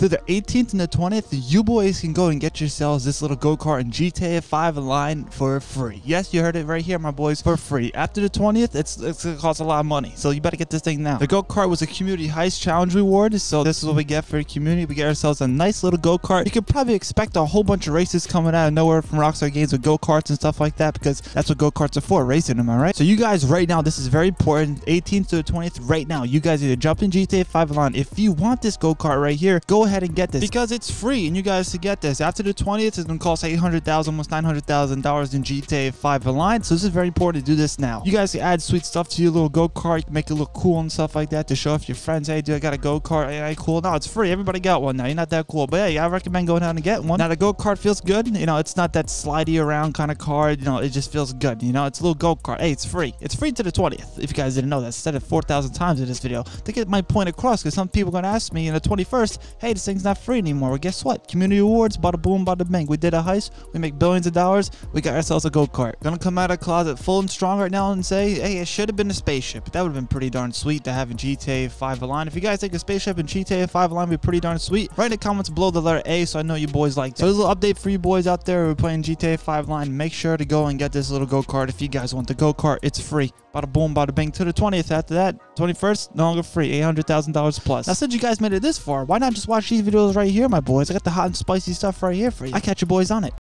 through the 18th and the 20th, you boys can go and get yourselves this little go-kart in GTA 5 Online for free. Yes, you heard it right here, my boys, for free. After the 20th, it's, it's gonna cost a lot of money, so you better get this thing now. The go-kart was a community heist challenge reward, so this is what we get for the community. We get ourselves a nice little go-kart. You could probably expect a whole bunch of races coming out of nowhere from Rockstar Games with go-karts and stuff like that, because that's what go-karts are for, racing them, alright? So you guys, right now, this is very important. 18th to the 20th, right now, you guys either jump in GTA 5 Online. If you want this go-kart right here, go ahead and get this because it's free and you guys to get this. After the 20th, it's gonna cost 800,000, almost $900,000 in GTA 5 Online. So this is very important to do this now. You guys can add sweet stuff to your little go-kart. Make it look cool and stuff like that to show off your friends. Hey, dude, I got a go-kart. Hey, hey, cool. No, it's free. Everybody got one now. You're not that cool, but hey, I recommend going out and getting one. Now the go-kart feels good. You know, it's not that slidey around kind of car. You know, it just feels good. You know, it's a little go-kart. Hey, it's free. It's free to the 20th. If you guys didn't know that, I said it 4,000 times in this video to get my point across. Because some people are gonna ask me in the 21st, hey, this thing's not free anymore. Well, guess what? Community awards, bada boom, bada bang. We did a heist. We make billions of dollars. We got ourselves a go-kart. Gonna come out of closet full and strong right now and say, hey, it should have been a spaceship. That would have been pretty darn sweet to have in GTA 5 Online. If you guys think a spaceship in GTA 5 Online would be pretty darn sweet, write in the comments below the letter A so I know you boys like it. So there's a little update for you boys out there who are playing GTA 5 Online. Make sure to go and get this little go-kart if you guys want the go-kart. It's free. Bada boom, bada bang To the 20th after that, 21st, no longer free. $800,000 plus. Now, since you guys made it this far, why not just watch these videos right here, my boys? I got the hot and spicy stuff right here for you. I catch you boys on it.